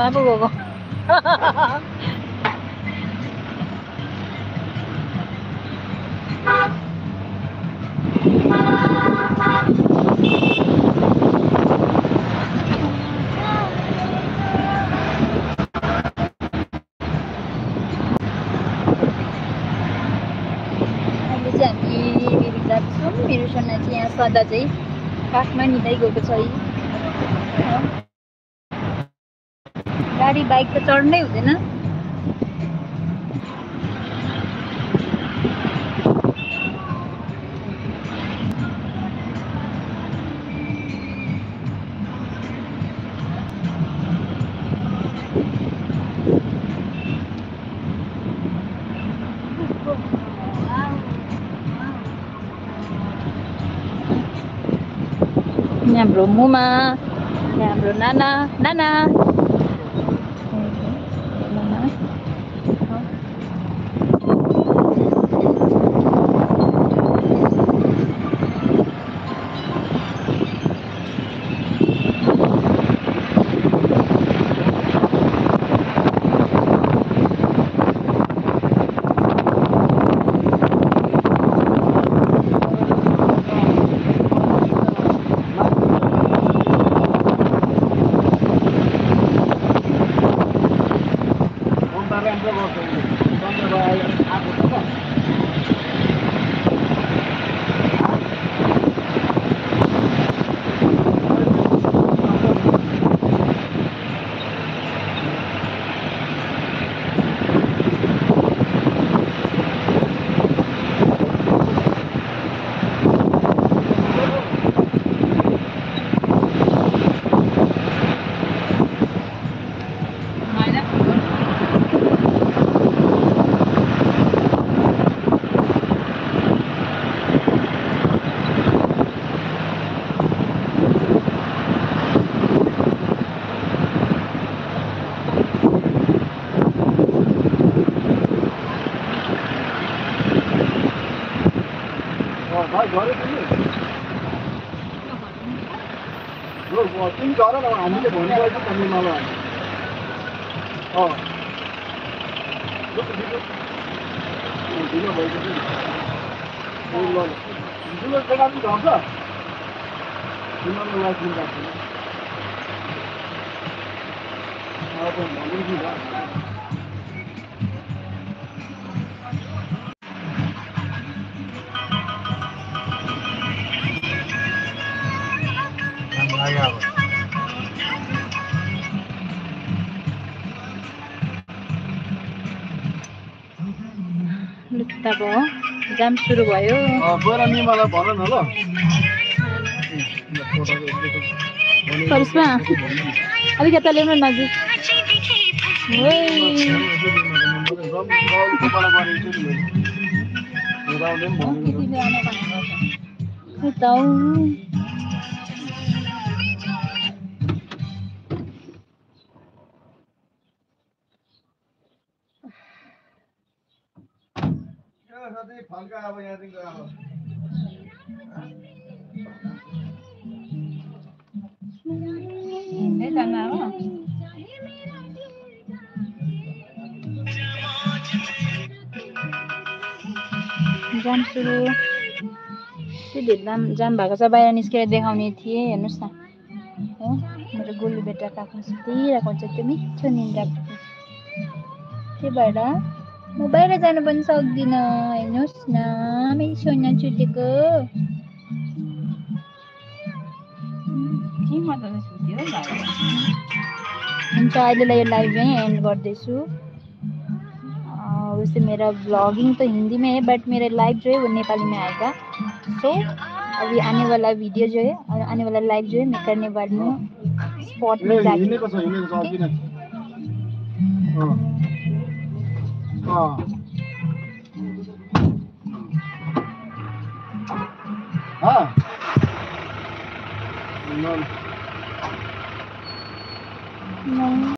गएको अहिले चाहिँ हामी मेरो सोना चाहिँ यहाँ सदा चाहिँ काठमा हिँड्दै गएको छ है गाडी बाइक त चढ्नै हुँदैन। हाम्रो मुमा हाम्रो नाना नाना। तिमी गर न हामीले भनिरहेको छ तिमी मलाई ढिलो भइसक्यो ल ल ठुलो जग्गा पनि झर्छ तिमीहरूको लागि चिन्ता छैन अब भन्नु कि लुत्त भयो जाम सुरु भयो गएर निमालाई भन न ल करिश्मा अलिक यता ल्याउनु न नजिक आऊ। फल्का अब यहाँदेखिको अब। जाम सुरु। त्यो धेरै जाम जाम भएको छ। बाहिर निस्केर देखाउने थिएँ। हेर्नुहोस् न। हो? मेरो गोलु बेटा काक्नु सुतिरहेको हुन्छ। त्यो मिठो निन्द्रा। त्यही भएर? モバイルじゃの分析でな、えのすな、めしょなちゅてく。जी मतलब सुतियो लाइव हुन्छ अहिले यो लाइभ यहीँ एन्ड गर्दैछु वैसे मेरा ब्लॉगिंग तो हिंदी में है बट मेरे लाइव जो है वो नेपाली में आएगा सो अभी आने वाला वीडियो जो है और आने वाला लाइव जो है मैं करने वाली हूँ स्पॉट में जाके Ah. Ah. No. No.